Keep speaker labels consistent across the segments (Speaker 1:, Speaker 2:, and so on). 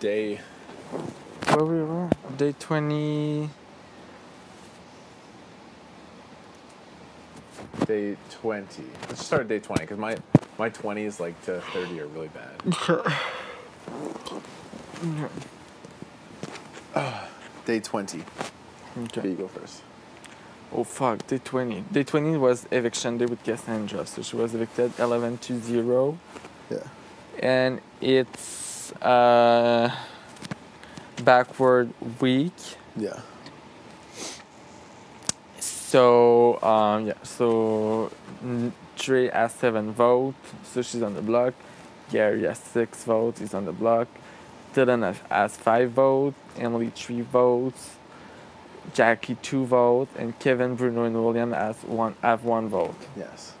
Speaker 1: day.
Speaker 2: Where we were? Day 20.
Speaker 1: Day 20. Let's start at day 20 because my my 20s like to 30 are really bad. Day 20. Okay,
Speaker 2: Okay.
Speaker 1: you go first.
Speaker 2: Oh fuck, day 20. Day 20 was eviction day with Cassandra. So she was evicted 11 to 0.
Speaker 1: Yeah.
Speaker 2: And it's uh, backward week.
Speaker 1: Yeah.
Speaker 2: So um, yeah, so Dre has seven votes, so she's on the block. Gary has six votes, he's on the block. Dylan has, five votes, Emily three votes, Jackie two votes, and Kevin, Bruno, and William has one have one vote.
Speaker 1: Yes.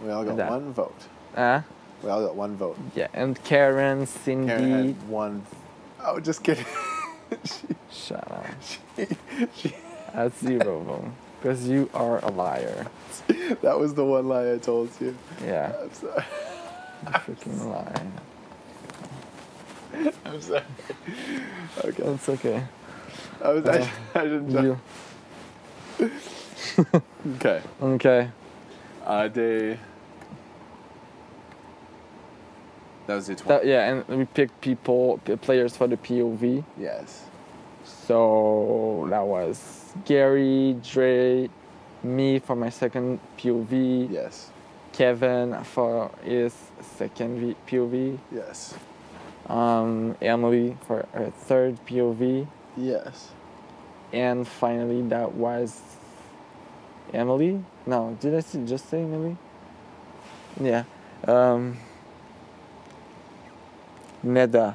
Speaker 1: We all got one vote.
Speaker 2: Uh,
Speaker 1: We all got one vote.
Speaker 2: yeah, and Karen, Cindy,
Speaker 1: Karen had one. Oh, just kidding.
Speaker 2: shut up,
Speaker 1: she, she,
Speaker 2: has zero vote because you are a liar.
Speaker 1: that was the one lie I told you.
Speaker 2: Yeah,
Speaker 1: I'm sorry.
Speaker 2: you freaking liar.
Speaker 1: I'm sorry. Okay.
Speaker 2: It's okay.
Speaker 1: I was. I, I didn't.
Speaker 2: You
Speaker 1: Okay.
Speaker 2: okay?
Speaker 1: Uh, day. That was day 20.
Speaker 2: That, yeah, and we picked people, players for the POV.
Speaker 1: yes.
Speaker 2: So that was Gary, Dre, me for my second POV,
Speaker 1: Yes.
Speaker 2: Kevin for his second v- POV,
Speaker 1: Yes.
Speaker 2: um, Emily for her third POV,
Speaker 1: Yes.
Speaker 2: and finally that was Emily. No, did I just say Emily? Yeah. Um, Neda.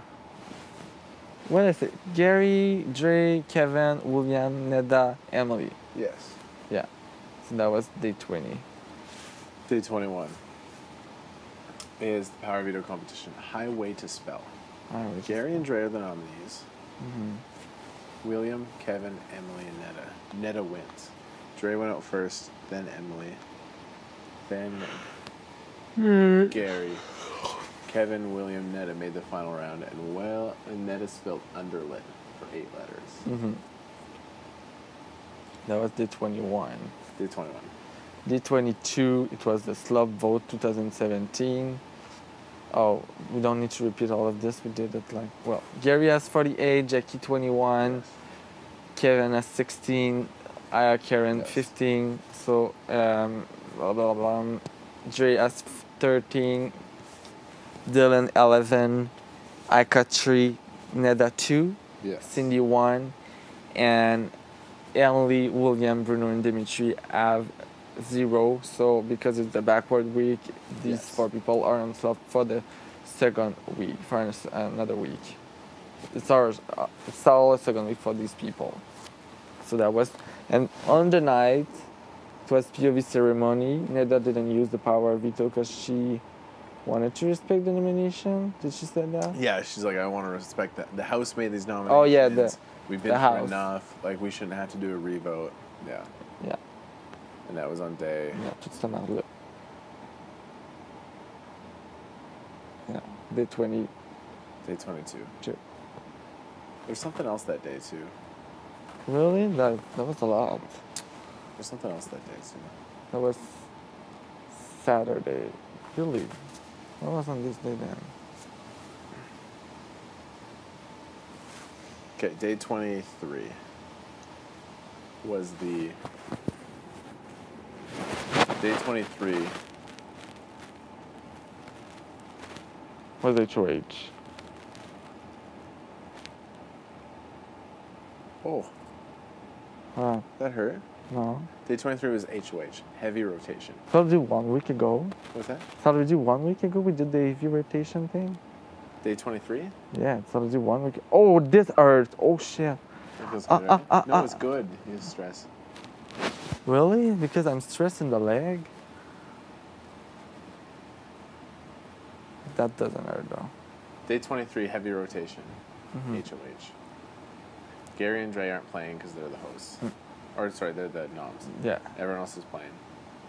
Speaker 2: What is it? Gary, Dre, Kevin, William, Neda, Emily.
Speaker 1: Yes.
Speaker 2: Yeah. So that was day 20.
Speaker 1: Day 21 is the Power Veto competition. Highway to Spell.
Speaker 2: Alright.
Speaker 1: Gary and Dre are the nominees.
Speaker 2: Mhm.
Speaker 1: William, Kevin, Emily, and Neda. Neda wins. Dre went out first, then Emily, then Gary. Kevin, William, Neda made the final round, and well, Neda spelled underlit for eight letters.
Speaker 2: Mhm. That was day 21.
Speaker 1: Day 21.
Speaker 2: Day 22, it was the Slub Vote 2017. Oh, we don't need to repeat all of this. We did it like, well, Gary has 48, Jackie 21, Kevin has 16, I Karen
Speaker 1: Yes.
Speaker 2: 15. So, um, blah, blah, blah. Dre has 13, Dylan 11, Ika 3, Neda 2,
Speaker 1: Yes.
Speaker 2: Cindy 1, and Emily, William, Bruno, and Dimitri have zero. So because it's the backward week, these
Speaker 1: Yes.
Speaker 2: four people are on slot for the second week, for another week. It's our, it's our second week for these people. So that was, and on the night, it was POV ceremony. Neda didn't use the power veto because she wanted to respect the nomination. Did she say that?
Speaker 1: Yeah, she's like, I want to respect that. The House made these nominations.
Speaker 2: Oh, yeah, the-
Speaker 1: We've been
Speaker 2: the
Speaker 1: through
Speaker 2: House.
Speaker 1: enough. Like, we shouldn't have to do a revote. Yeah.
Speaker 2: Yeah.
Speaker 1: And that was on day.
Speaker 2: Yeah, marre Yeah, day 20.
Speaker 1: Day 22.
Speaker 2: Sure.
Speaker 1: There's something else that day, too.
Speaker 2: Really? That that was a lot.
Speaker 1: There's something else that day, too.
Speaker 2: That was Saturday. Really? What was on this day then?
Speaker 1: Okay, day 23 was the. Day 23.
Speaker 2: Was HOH?
Speaker 1: Oh,
Speaker 2: Ah,
Speaker 1: that hurt.
Speaker 2: No.
Speaker 1: Day 23 was HOH, heavy rotation.
Speaker 2: Already one week ago.
Speaker 1: What's that?
Speaker 2: Already one week ago we did the heavy rotation thing.
Speaker 1: Day 23?
Speaker 2: Yeah, already one week. Oh, this hurt. Oh shit.
Speaker 1: It feels
Speaker 2: Ah,
Speaker 1: good,
Speaker 2: ah,
Speaker 1: right?
Speaker 2: ah,
Speaker 1: no,
Speaker 2: ah.
Speaker 1: it's good. You stress.
Speaker 2: Really? Because I'm stressing the leg? That doesn't hurt though.
Speaker 1: Day 23, heavy rotation,
Speaker 2: Mhm.
Speaker 1: HOH. Gary and Dre aren't playing because they're the hosts.
Speaker 2: Mm.
Speaker 1: Or, sorry, they're the noms.
Speaker 2: Yeah.
Speaker 1: Everyone else is playing.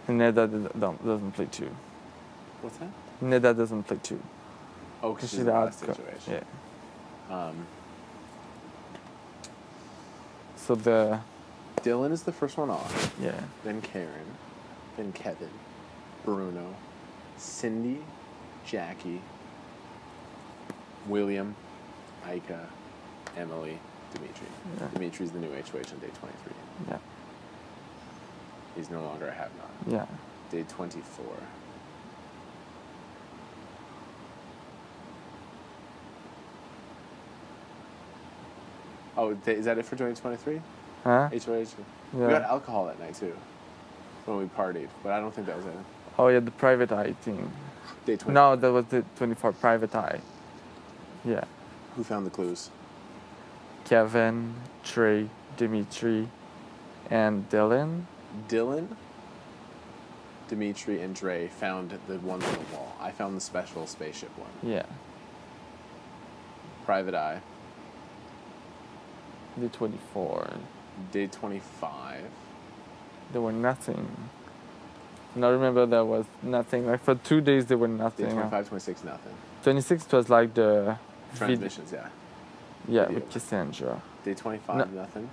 Speaker 2: And Neda don't- doesn't play two.
Speaker 1: What's that?
Speaker 2: Neda doesn't play two.
Speaker 1: Oh, because she's
Speaker 2: she's
Speaker 1: the
Speaker 2: out
Speaker 1: situation.
Speaker 2: Yeah.
Speaker 1: Um,
Speaker 2: So the
Speaker 1: Dylan is the first one off.
Speaker 2: yeah
Speaker 1: Then Karen. Then Kevin. Bruno. Cindy. Jackie. William. Ika. Emily. Dimitri.
Speaker 2: Yeah.
Speaker 1: Dimitri's the new HOH on day 23.
Speaker 2: yeah
Speaker 1: He's no longer a have not.
Speaker 2: yeah.
Speaker 1: Day 24. Oh, is that it for 2023?
Speaker 2: Huh?
Speaker 1: HOH? We
Speaker 2: Yeah.
Speaker 1: got alcohol that night too. When we partied, but I don't think that was it.
Speaker 2: Oh yeah, the private eye thing.
Speaker 1: Day 20.
Speaker 2: No, that was the 24 private eye. Yeah.
Speaker 1: Who found the clues?
Speaker 2: Kevin, Dre, Dimitri, and Dylan.
Speaker 1: Dylan, Dimitri, and Dre found the one on the wall. I found the special spaceship one.
Speaker 2: Yeah.
Speaker 1: Private Eye.
Speaker 2: The 24.
Speaker 1: Day 25.
Speaker 2: There were nothing. And I remember there was nothing. Like for two days there were
Speaker 1: Day
Speaker 2: nothing.
Speaker 1: 25, 26, nothing.
Speaker 2: 26 was like the
Speaker 1: Transmissions, yeah.
Speaker 2: Yeah,
Speaker 1: video.
Speaker 2: with Cassandra.
Speaker 1: Day 25,
Speaker 2: No.
Speaker 1: nothing.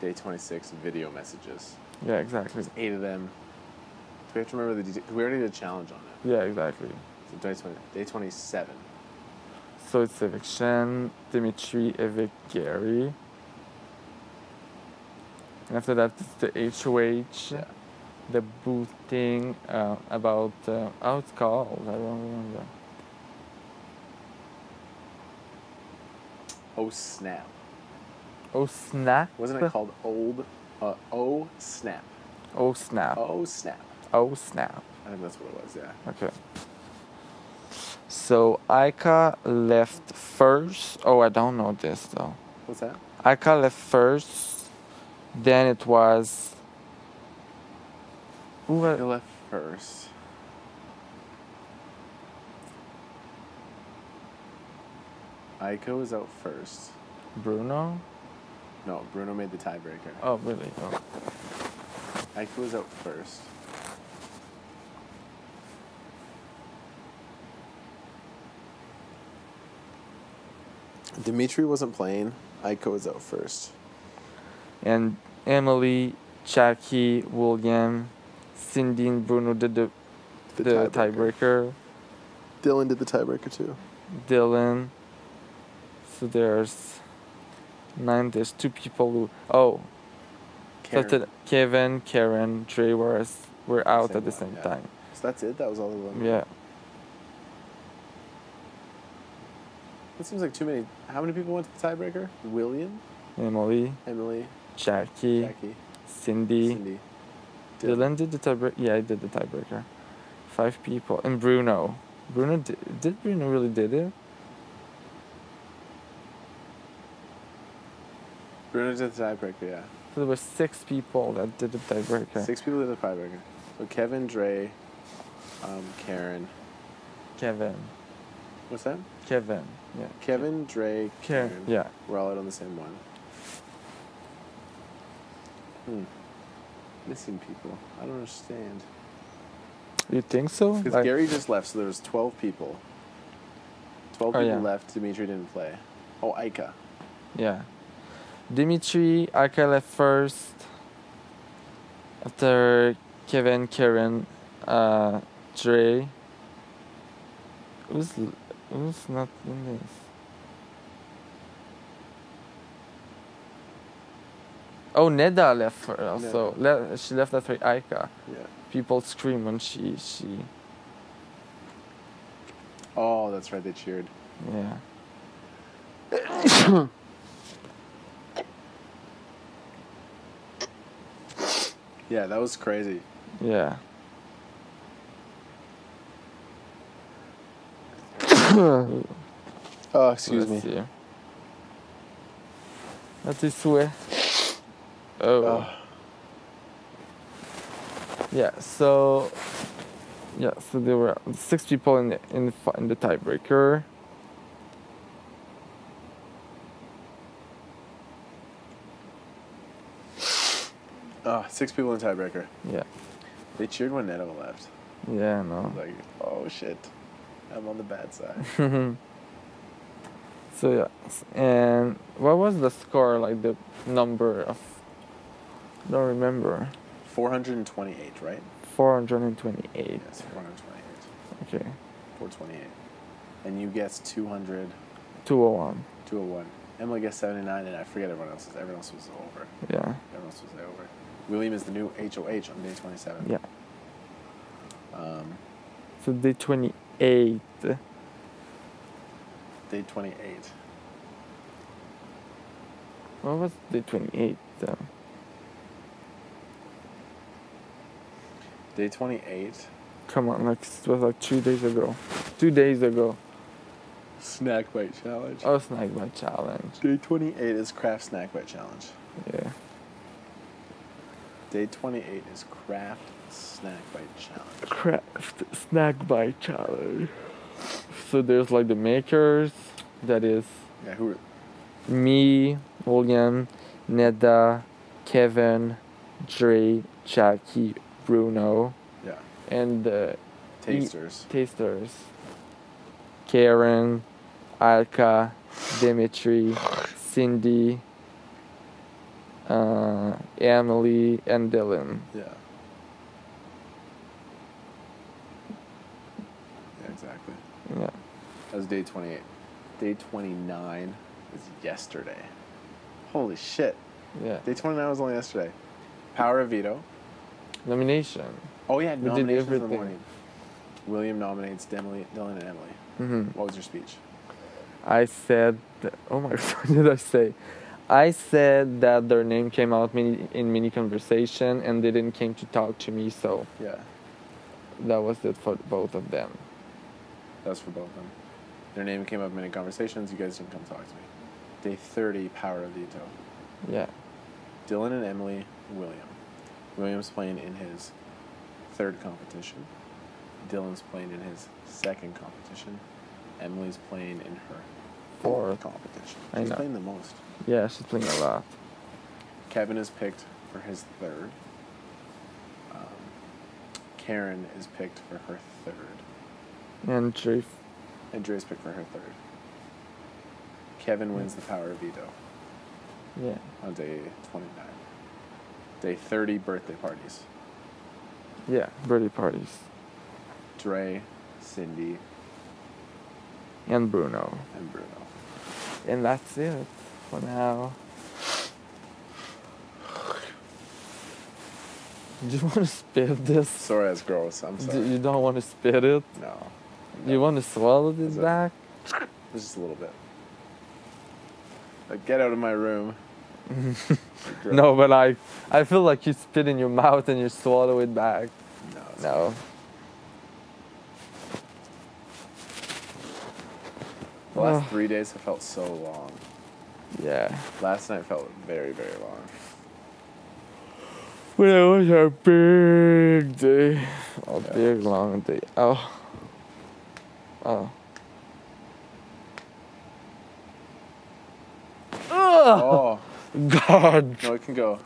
Speaker 1: Day 26, video messages.
Speaker 2: Yeah, exactly.
Speaker 1: There's eight of them. Do we have to remember the details? We already did a challenge on it.
Speaker 2: Yeah, exactly.
Speaker 1: So day, 20, day 27.
Speaker 2: So it's eviction, Dimitri evict Gary. And after that, it's the HOH,
Speaker 1: Yeah.
Speaker 2: the booth thing uh, about uh, how it's called. I don't remember.
Speaker 1: Oh, snap.
Speaker 2: Oh snap!
Speaker 1: Wasn't it called Old? Uh, oh, snap.
Speaker 2: Oh snap!
Speaker 1: Oh, snap.
Speaker 2: Oh snap!
Speaker 1: I think that's what it was, yeah.
Speaker 2: Okay. So Ika left first. Oh, I don't know this though.
Speaker 1: What's that?
Speaker 2: Ika left first. Then it was. Who
Speaker 1: left first. Ika was out first.
Speaker 2: Bruno?
Speaker 1: No, Bruno made the tiebreaker.
Speaker 2: Oh, really? Oh.
Speaker 1: Ika was out first. Dimitri wasn't playing. Ika was out first.
Speaker 2: And Emily, Jackie, William, Cindy, and Bruno did the,
Speaker 1: The
Speaker 2: the,
Speaker 1: tiebreaker.
Speaker 2: tiebreaker.
Speaker 1: Dylan did the tiebreaker too.
Speaker 2: Dylan. So there's nine. There's two people who. Oh, so
Speaker 1: Karen.
Speaker 2: that Kevin, Karen, Dre were, were out at the same
Speaker 1: yeah.
Speaker 2: time.
Speaker 1: So that's it. That was all the one.
Speaker 2: Yeah.
Speaker 1: That seems like too many. How many people went to the tiebreaker? William,
Speaker 2: Emily,
Speaker 1: Emily,
Speaker 2: Jackie,
Speaker 1: Jackie,
Speaker 2: Cindy.
Speaker 1: Cindy. Dylan.
Speaker 2: Dylan did the tiebreaker. Yeah, I did the tiebreaker. Five people. And Bruno. Bruno did, did Bruno really did it?
Speaker 1: Bruno did the tiebreaker. Yeah.
Speaker 2: So there were six people that did the tiebreaker.
Speaker 1: Six people did the tiebreaker. So Kevin, Dre, um, Karen.
Speaker 2: Kevin.
Speaker 1: What's that?
Speaker 2: Kevin. Yeah.
Speaker 1: Kevin, Dre,
Speaker 2: Karen.
Speaker 1: Karen.
Speaker 2: Yeah.
Speaker 1: We're all out on the same one. Hmm. Missing people. I don't understand.
Speaker 2: You think so?
Speaker 1: Because
Speaker 2: Like-
Speaker 1: Gary just left, so there was 12 people. 12
Speaker 2: Oh,
Speaker 1: people
Speaker 2: yeah.
Speaker 1: left. Dimitri didn't play. Oh, Ika.
Speaker 2: Yeah. Dimitri, Ika left first. After Kevin, Karen, uh, Dre. Who's who's not in this? Oh, Neda left first. Also, Le- she left after Ika.
Speaker 1: Yeah.
Speaker 2: People scream when she she
Speaker 1: Oh, that's right. They cheered.
Speaker 2: yeah.
Speaker 1: Yeah, that was crazy.
Speaker 2: Yeah.
Speaker 1: Oh, excuse
Speaker 2: Let's
Speaker 1: me.
Speaker 2: see. À tes souhaits. Oh.
Speaker 1: Oh.
Speaker 2: Yeah. So. Yeah. So there were six people in the in the, in the tiebreaker.
Speaker 1: Oh, six people in tiebreaker.
Speaker 2: Yeah.
Speaker 1: They cheered when Neda left.
Speaker 2: Yeah. No.
Speaker 1: Like, oh shit, I'm on the bad side.
Speaker 2: So yeah, and what was the score? Like the number of? Don't remember.
Speaker 1: 428, right?
Speaker 2: Four hundred and twenty-eight.
Speaker 1: Yes, 428.
Speaker 2: Okay.
Speaker 1: 428. And you guess 200,
Speaker 2: Two oh one.
Speaker 1: 201. Emily guessed 79, and I forget everyone else's. Everyone else was over.
Speaker 2: Yeah.
Speaker 1: Everyone else was over. William is the new HOH on day 27.
Speaker 2: Yeah.
Speaker 1: Um,
Speaker 2: So day twenty-eight.
Speaker 1: day 28.
Speaker 2: What was day twenty-eight? Uh,
Speaker 1: Day 28.
Speaker 2: come on, like it was like two days ago. Two days ago.
Speaker 1: Snack bite challenge.
Speaker 2: Oh, snack bite challenge.
Speaker 1: Day 28 is craft snack bite challenge.
Speaker 2: Yeah.
Speaker 1: Day 28 is craft snack bite challenge.
Speaker 2: Craft snack bite challenge. So there's like the makers. That is
Speaker 1: Yeah, who are,
Speaker 2: me, William, Neda, Kevin, Dre, Jackie, Bruno,
Speaker 1: yeah,
Speaker 2: and the
Speaker 1: tasters.
Speaker 2: tasters. Karen, Ika, Dimitri, Cindy, uh, Emily, and Dylan.
Speaker 1: Yeah. Yeah, exactly.
Speaker 2: Yeah.
Speaker 1: That was day 28. Day 29 is yesterday. Holy shit.
Speaker 2: Yeah.
Speaker 1: Day 29 was only yesterday. Power of Veto.
Speaker 2: Nomination.
Speaker 1: Oh, yeah,
Speaker 2: We
Speaker 1: nominations in the morning. William nominates Emily, Dylan and Emily.
Speaker 2: hmm
Speaker 1: What was your speech?
Speaker 2: I said, oh my god, what did I say? I said that their name came out mini, in mini conversation and they didn't came to talk to me, so
Speaker 1: Yeah,
Speaker 2: that was it for both of them.
Speaker 1: That's for both of them. Their name came up in many conversations. You guys didn't come talk to me. Day 30, Power of Veto.
Speaker 2: Yeah.
Speaker 1: Dylan and Emily, William. William's playing in his third competition. Dylan's playing in his second competition. Emily's playing in her
Speaker 2: Fourth.
Speaker 1: competition.
Speaker 2: I
Speaker 1: She's
Speaker 2: know.
Speaker 1: playing the most.
Speaker 2: Yeah, she's playing a lot.
Speaker 1: Kevin is picked for his third. Um, Karen is picked for her third.
Speaker 2: And Dre,
Speaker 1: And Dre's picked for her third. Kevin wins the power of veto
Speaker 2: yeah.
Speaker 1: on day 29. Day 30, birthday parties.
Speaker 2: Yeah, birthday parties.
Speaker 1: Dre, Cindy,
Speaker 2: And Bruno.
Speaker 1: and Bruno.
Speaker 2: And that's it for now. Do you want to spit this?
Speaker 1: Sorry, that's gross. I'm
Speaker 2: Do
Speaker 1: sorry.
Speaker 2: you don't want to spit it?
Speaker 1: No.
Speaker 2: You want to swallow this
Speaker 1: Is it-
Speaker 2: back?
Speaker 1: Just a little bit. Like, get out of my room.
Speaker 2: No, but like, I feel like you spit in your mouth and you swallow it back.
Speaker 1: No. it's
Speaker 2: No.
Speaker 1: The last three days have felt so long.
Speaker 2: Yeah.
Speaker 1: Last night felt very, very long.
Speaker 2: But it was a big day. A
Speaker 1: Yeah.
Speaker 2: big long day. Oh. Oh.
Speaker 1: Oh,
Speaker 2: God.
Speaker 1: no, it can go.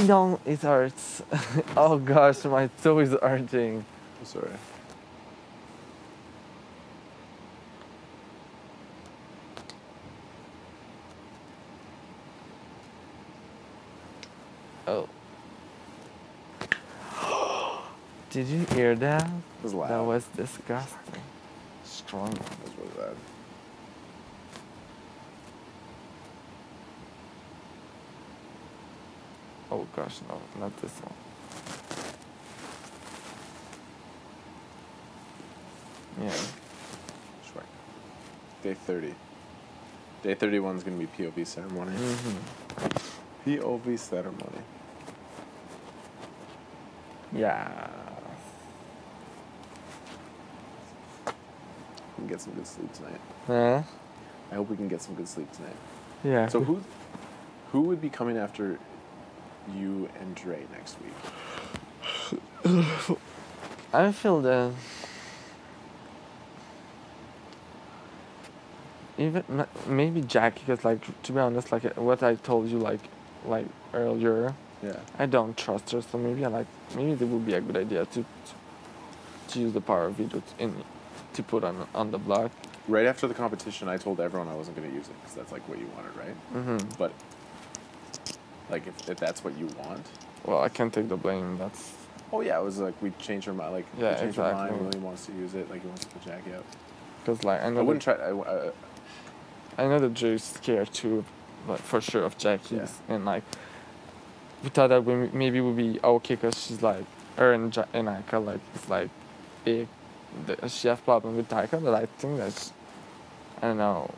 Speaker 2: No, it hurts. oh gosh, my toe is hurting.
Speaker 1: I'm sorry.
Speaker 2: Did you hear that?
Speaker 1: It was loud.
Speaker 2: That was disgusting. Strong.
Speaker 1: Was really loud.
Speaker 2: Oh gosh, no, not this one. Yeah.
Speaker 1: Sure. Day 30. Day 31 is going to be POV ceremony.
Speaker 2: Mm-hmm.
Speaker 1: POV ceremony.
Speaker 2: Yeah.
Speaker 1: Can get some good sleep tonight.
Speaker 2: Huh?
Speaker 1: I hope we can get some good sleep tonight.
Speaker 2: Yeah.
Speaker 1: So who who would be coming after you and Dre next week?
Speaker 2: I feel that even maybe Jack because like to be honest like what I told you like like earlier
Speaker 1: Yeah.
Speaker 2: I don't trust her so maybe I like maybe it would be a good idea to to, to use the power of t- in to put on on the blog.
Speaker 1: Right after the competition, I told everyone I wasn't going to use it because that's like what you wanted, right?
Speaker 2: Mm-hmm.
Speaker 1: But like if, if that's what you want,
Speaker 2: Well, I can't take the blame. That's
Speaker 1: oh yeah, it was like we changed our mind. Like we
Speaker 2: Yeah,
Speaker 1: changed our mind.
Speaker 2: exactly.
Speaker 1: William wants to use it. Like he wants to put Jackie out.
Speaker 2: because like I
Speaker 1: I
Speaker 2: know
Speaker 1: wouldn't
Speaker 2: that,
Speaker 1: try. I, uh,
Speaker 2: I know that Joe's scared too, like for sure of Jackie's and like we thought that we maybe would be okay because she's like her and ja- and Ika like it's like big. The, she have problem with Taika, but I think that's I don't know.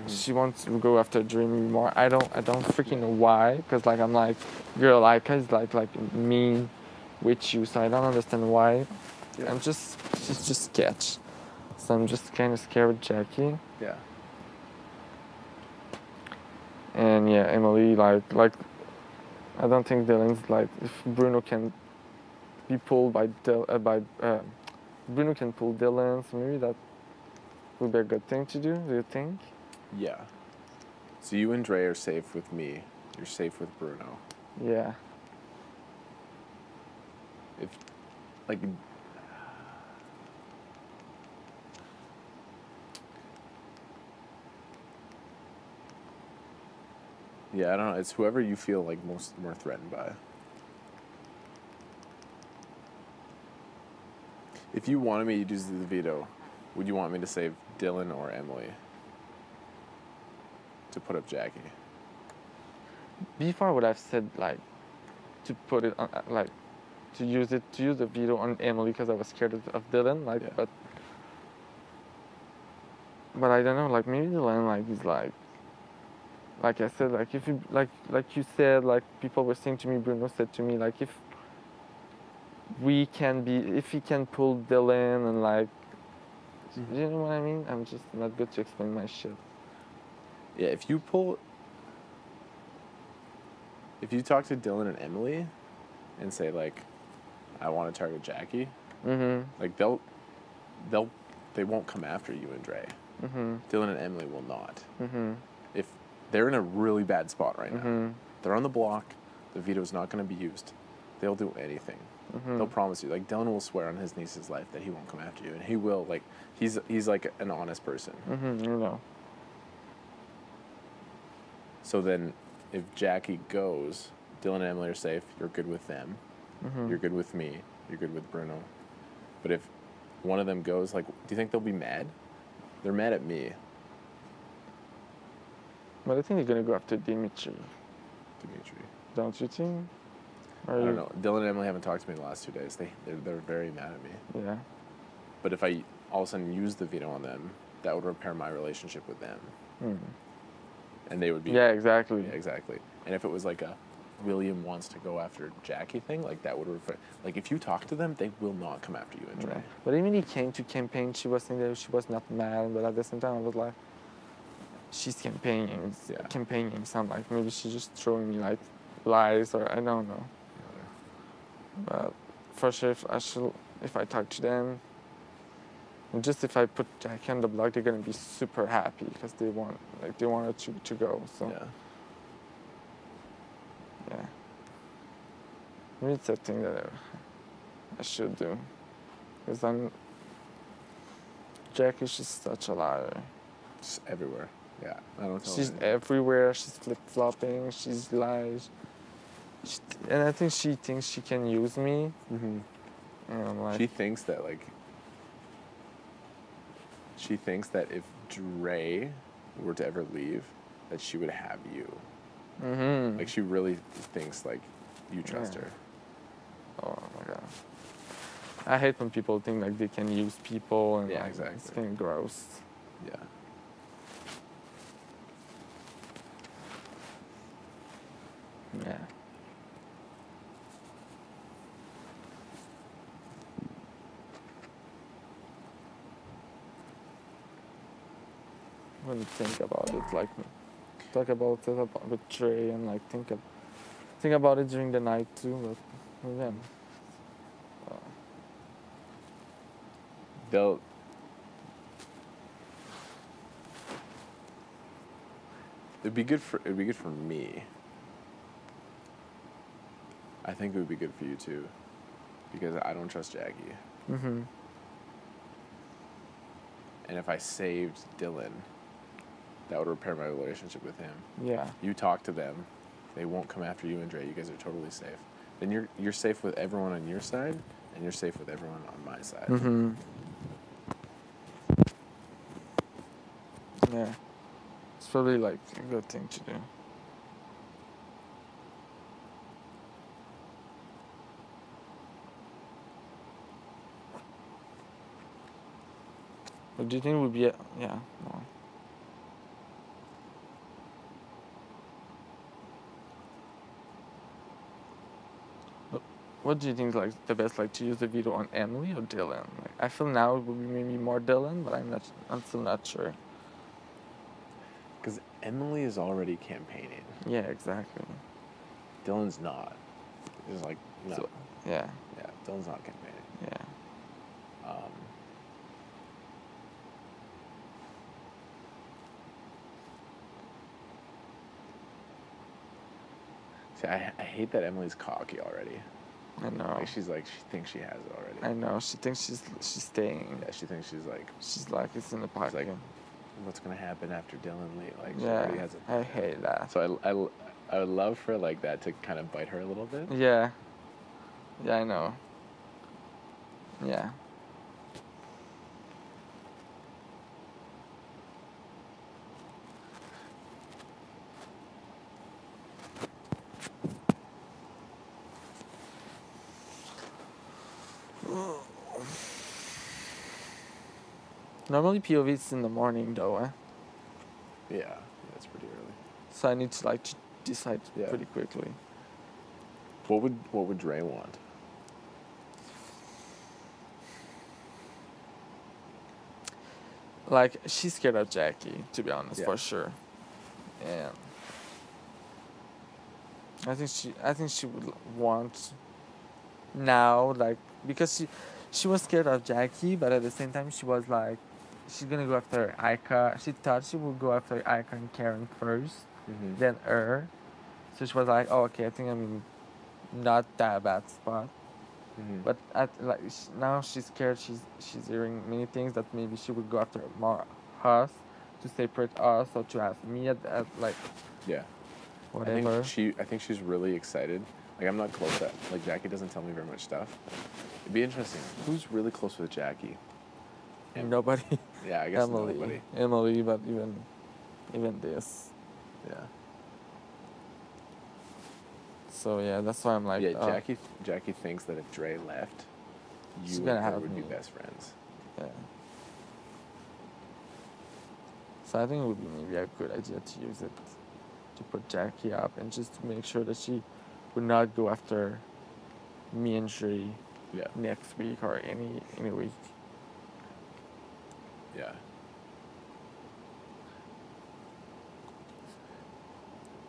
Speaker 1: mhm.
Speaker 2: she wants to go after Dreamy more. I don't I don't freaking know why. Cause like I'm like, girl, Ika is like like mean with you, so I don't understand why.
Speaker 1: Yeah.
Speaker 2: I'm just she's just sketch. So I'm just kind of scared with Jackie.
Speaker 1: yeah.
Speaker 2: And yeah, Emily like like I don't think Dylan's like if Bruno can be pulled by Dil- uh, by uh, Bruno can pull Dylan, so maybe that would be a good thing to do. Do you think?
Speaker 1: Yeah. So you and Dre are safe with me. You're safe with Bruno.
Speaker 2: Yeah.
Speaker 1: If like Yeah, I don't know. It's whoever you feel like most more threatened by. If you wanted me to use the veto, would you want me to save Dylan or Emily? To put up Jackie.
Speaker 2: before I would have said like to put it on uh, like to use it to use the veto on Emily because I was scared of, of Dylan like
Speaker 1: Yeah.
Speaker 2: but but I don't know like maybe Dylan like is like like I said like if you like like you said like people were saying to me Bruno said to me like if we can be if he can pull Dylan and like
Speaker 1: Mhm.
Speaker 2: you know what I mean I'm just not good to explain my shit
Speaker 1: Yeah, if you pull. If you talk to Dylan and Emily and say, like, I want to target Jackie,
Speaker 2: mhm
Speaker 1: like, they'll. They'll. They won't come after you and Dre.
Speaker 2: mhm
Speaker 1: Dylan and Emily will not.
Speaker 2: mhm
Speaker 1: If they're in a really bad spot right now,
Speaker 2: mhm
Speaker 1: they're on the block, the veto's not going to be used. They'll do anything.
Speaker 2: Mhm
Speaker 1: They'll promise you. Like Dylan will swear on his niece's life that he won't come after you, and he will. Like he's he's like an honest person.
Speaker 2: mhm you know
Speaker 1: So then, if Jackie goes, Dylan and Emily are safe. You're good with them.
Speaker 2: mhm
Speaker 1: You're good with me. You're good with Bruno. But if one of them goes, like, do you think they'll be mad? They're mad at me,
Speaker 2: But I think they're gonna go after Dimitri,
Speaker 1: Dimitri.
Speaker 2: don't you think? Or
Speaker 1: I don't know. Dylan and Emily haven't talked to me the last two days. They they're, they're very mad at me.
Speaker 2: Yeah.
Speaker 1: But if I all of a sudden use the veto on them, that would repair my relationship with them,
Speaker 2: Hmm.
Speaker 1: and they would be
Speaker 2: Yeah, exactly.
Speaker 1: Yeah, exactly. And if it was like a William wants to go after Jackie thing, like that would refer. Like if you talk to them, they will not come after you.
Speaker 2: Yeah. But even he came to campaign, she was saying that she was not mad, but at the same time, I was like, she's campaigning,
Speaker 1: Yeah.
Speaker 2: campaigning. So I'm like, maybe she's just throwing me like lies, or I don't know. But for sure, if I should, if I talk to them, and just if I put Jackie on the block, they're gonna be super happy because they want, like, they want her to, to go. So
Speaker 1: Yeah.
Speaker 2: yeah. Maybe it's a thing that I, I should do. Because I'm. Jack is just such a liar.
Speaker 1: Just everywhere. Yeah. I don't
Speaker 2: She's everywhere. She's flip flopping. She's lies. She, and I think she thinks she can use me.
Speaker 1: Mhm.
Speaker 2: And I'm like,
Speaker 1: She thinks that like. She thinks that if Dre were to ever leave, that she would have you.
Speaker 2: mm-hmm.
Speaker 1: Like she really thinks like you trust
Speaker 2: Yeah.
Speaker 1: her.
Speaker 2: oh my god. I hate when people think like they can use people and
Speaker 1: Yeah,
Speaker 2: like, it's kind of gross.
Speaker 1: Yeah.
Speaker 2: You think about it, like talk about it about with Dre and like think of, think about it during the night too. But uh,
Speaker 1: They'll. It'd be good for it'd be good for me. I think it would be good for you too, because I don't trust Jackie.
Speaker 2: mm-hmm.
Speaker 1: and if I saved Dylan, that would repair my relationship with him.
Speaker 2: Yeah.
Speaker 1: You talk to them, they won't come after you and Dre. You guys are totally safe. Then you're you're safe with everyone on your side, and you're safe with everyone on my side.
Speaker 2: Mm-hmm. Yeah. It's probably like a good thing to do. What do you think would be a, yeah, no. What do you think like the best like to use the veto on Emily or Dylan? Like I feel now it would be maybe more Dylan, but I'm not I'm still not sure.
Speaker 1: Because Emily is already campaigning.
Speaker 2: Yeah, exactly.
Speaker 1: Dylan's not. He's like no.
Speaker 2: So, yeah,
Speaker 1: yeah, Dylan's not campaigning.
Speaker 2: yeah.
Speaker 1: Um, see, I, I hate that Emily's cocky already.
Speaker 2: I know.
Speaker 1: Like she's like she thinks she has it already.
Speaker 2: I know. She thinks she's she's staying.
Speaker 1: Yeah, she thinks she's like,
Speaker 2: She's like it's in the pocket.
Speaker 1: like, what's gonna happen after Dylan Lee? Like she
Speaker 2: yeah,
Speaker 1: already has it.
Speaker 2: I hate that.
Speaker 1: So I, I, I would love for like that to kind of bite her a little bit.
Speaker 2: Yeah. Yeah, I know. Yeah. Normally POV is in the morning though, eh?
Speaker 1: Yeah, that's pretty early.
Speaker 2: So I need to like decide
Speaker 1: Yeah.
Speaker 2: pretty quickly.
Speaker 1: What would what would Dre want?
Speaker 2: Like she's scared of Jackie, to be honest,
Speaker 1: Yeah.
Speaker 2: for sure. And I think she, I think she would want now, like because she, she was scared of Jackie, but at the same time she was like, she's gonna go after Ika. She thought she would go after Ika and Karen 1st
Speaker 1: Mm-hmm.
Speaker 2: then her. So she was like, oh, okay, I think I'm in not that bad spot.
Speaker 1: mm-hmm.
Speaker 2: But at like sh- now she's scared. She's she's hearing many things that maybe she would go after more us to separate us or to have me at, at like
Speaker 1: yeah.
Speaker 2: whatever.
Speaker 1: I think she I think she's really excited. Like I'm not close to like Jackie doesn't tell me very much stuff. It'd be interesting. Who's really close with Jackie? Em-
Speaker 2: Nobody.
Speaker 1: Yeah, I guess
Speaker 2: Emily.
Speaker 1: nobody.
Speaker 2: Emily, but even even this.
Speaker 1: Yeah.
Speaker 2: So yeah, that's why I'm like.
Speaker 1: yeah,
Speaker 2: oh,
Speaker 1: Jackie Jackie thinks that if Dre left, you and her
Speaker 2: have
Speaker 1: would be best friends.
Speaker 2: Yeah. So I think it would be maybe a good idea to use it to put Jackie up and just to make sure that she would not go after me and Dre
Speaker 1: Yeah.
Speaker 2: next week or any any week.
Speaker 1: Yeah.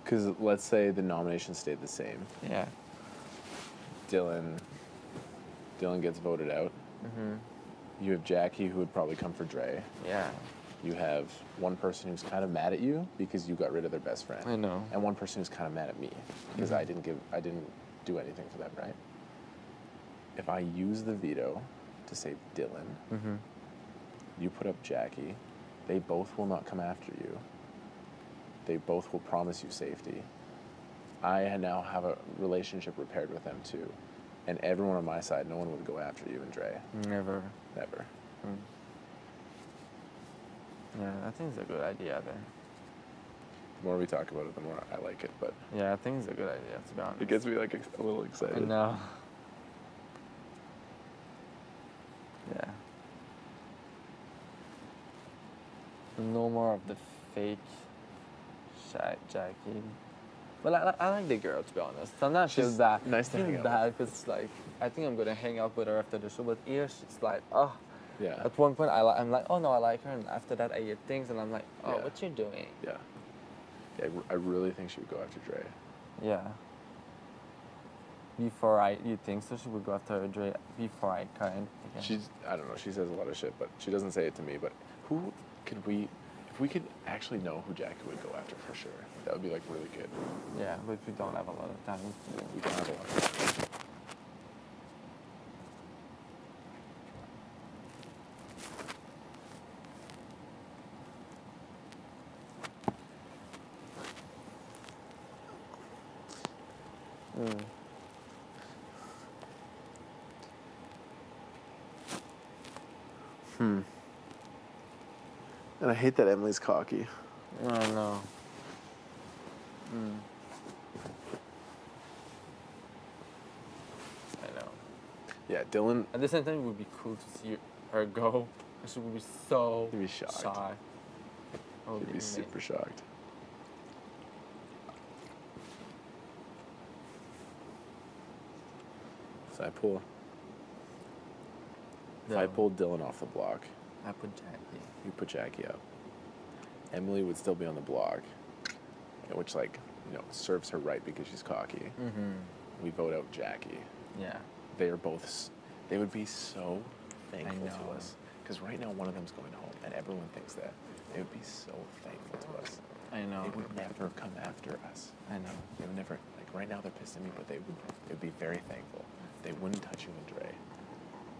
Speaker 1: Because let's say the nomination stayed the same.
Speaker 2: Yeah.
Speaker 1: Dylan. Dylan gets voted out.
Speaker 2: Mm-hmm.
Speaker 1: You have Jackie, who would probably come for Dre.
Speaker 2: Yeah.
Speaker 1: You have one person who's kind of mad at you because you got rid of their best friend,
Speaker 2: I know.
Speaker 1: and one person who's kind of mad at me because I didn't give, I didn't do anything for them, right? If I use the veto to save Dylan,
Speaker 2: Mm-hmm.
Speaker 1: You put up Jackie, they both will not come after you. They both will promise you safety. I now have a relationship repaired with them too, and everyone on my side, no one would go after you and Dre,
Speaker 2: Never.
Speaker 1: never.
Speaker 2: Mm. Yeah, I think it's a good idea there.
Speaker 1: The more we talk about it, the more I like it, but
Speaker 2: Yeah, I think it's a good idea to be honest.
Speaker 1: it gets me like a little excited.
Speaker 2: I know. Yeah. No more of the fake shy Jackie. But I, I like the girl to be honest. Sometimes she's
Speaker 1: She's
Speaker 2: that
Speaker 1: nice to hang out
Speaker 2: bad because like I think I'm gonna hang out with her after the show. But here she's like, oh.
Speaker 1: Yeah.
Speaker 2: At one point I li- I'm like, oh no, I like her, and after that I hear things, and I'm like, oh,
Speaker 1: Yeah.
Speaker 2: what you doing?
Speaker 1: Yeah. Yeah, I r- I really think she would go after Dre.
Speaker 2: Yeah. Before I, you think so? She would go after Dre before I kind.
Speaker 1: She's, I don't know, she says a lot of shit, but she doesn't say it to me. But who could we, if we could actually know who Jackie would go after for sure, that would be like really good.
Speaker 2: Yeah, but we don't have a lot of time.
Speaker 1: We don't have a lot of time. And I hate that Emily's cocky.
Speaker 2: Oh no. Mm. I know.
Speaker 1: Yeah, Dylan.
Speaker 2: At the same time, it would be cool to see her go. She would be so
Speaker 1: You'd be shocked.
Speaker 2: shy.
Speaker 1: You'd be
Speaker 2: amazing.
Speaker 1: super shocked. So I pull. If I
Speaker 2: No.
Speaker 1: pulled Dylan off the block,
Speaker 2: I put Jackie.
Speaker 1: you put Jackie up. Emily would still be on the block, which like you know serves her right because she's cocky.
Speaker 2: Mm-hmm.
Speaker 1: We vote out Jackie.
Speaker 2: Yeah.
Speaker 1: They are both. They would be so thankful to us because right now one of them's going home, and everyone thinks that. They would be so thankful to us.
Speaker 2: I know.
Speaker 1: They would never come after us.
Speaker 2: I know.
Speaker 1: They would never like right now they're pissed at me, but they would they would be very thankful. They wouldn't touch you and Dre.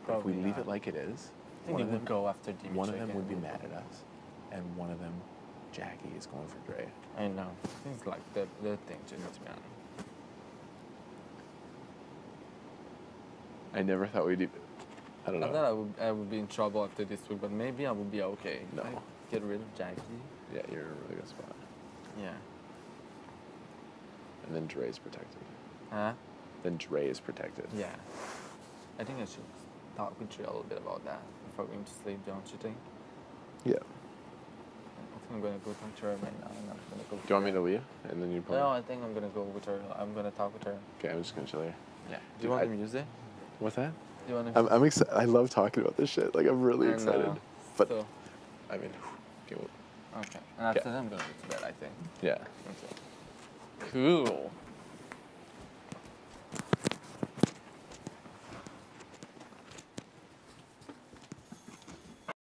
Speaker 1: But if we
Speaker 2: Probably
Speaker 1: leave it like it is,
Speaker 2: I think
Speaker 1: one
Speaker 2: they
Speaker 1: of
Speaker 2: would go after Dimitri.
Speaker 1: one of them
Speaker 2: again.
Speaker 1: would be mad at us, and one of them, Jackie, is going for Dre.
Speaker 2: I know. It's like the the thing to to be honest.
Speaker 1: I never thought we'd. Even, I don't know.
Speaker 2: I thought I would I would be in trouble after this week, but maybe I would be okay.
Speaker 1: No.
Speaker 2: I get rid of Jackie.
Speaker 1: Yeah, you're in a really good spot.
Speaker 2: Yeah.
Speaker 1: And then Dre's protected.
Speaker 2: Huh?
Speaker 1: Then Dre is protected.
Speaker 2: Yeah. I think I should talk with you a little bit about that before going to sleep, don't you think?
Speaker 1: Yeah.
Speaker 2: I think I'm gonna go talk to her right now. and I'm gonna go.
Speaker 1: Do you want me to leave? And then you play?
Speaker 2: No, I think I'm gonna go with her. I'm gonna talk with her.
Speaker 1: Okay, I'm just gonna chill here.
Speaker 2: Yeah. Do you want
Speaker 1: I-
Speaker 2: the music?
Speaker 1: What's that?
Speaker 2: Do you want
Speaker 1: I'm, I'm excited. I love talking about this shit. Like I'm really excited. But
Speaker 2: So,
Speaker 1: I mean, okay, well,
Speaker 2: okay. And after
Speaker 1: Okay.
Speaker 2: that, I'm gonna go to bed. I think.
Speaker 1: yeah.
Speaker 2: Okay. Cool.